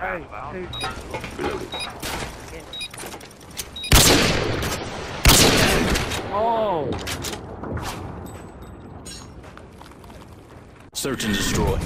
Hey, hey. Oh, Search and destroy.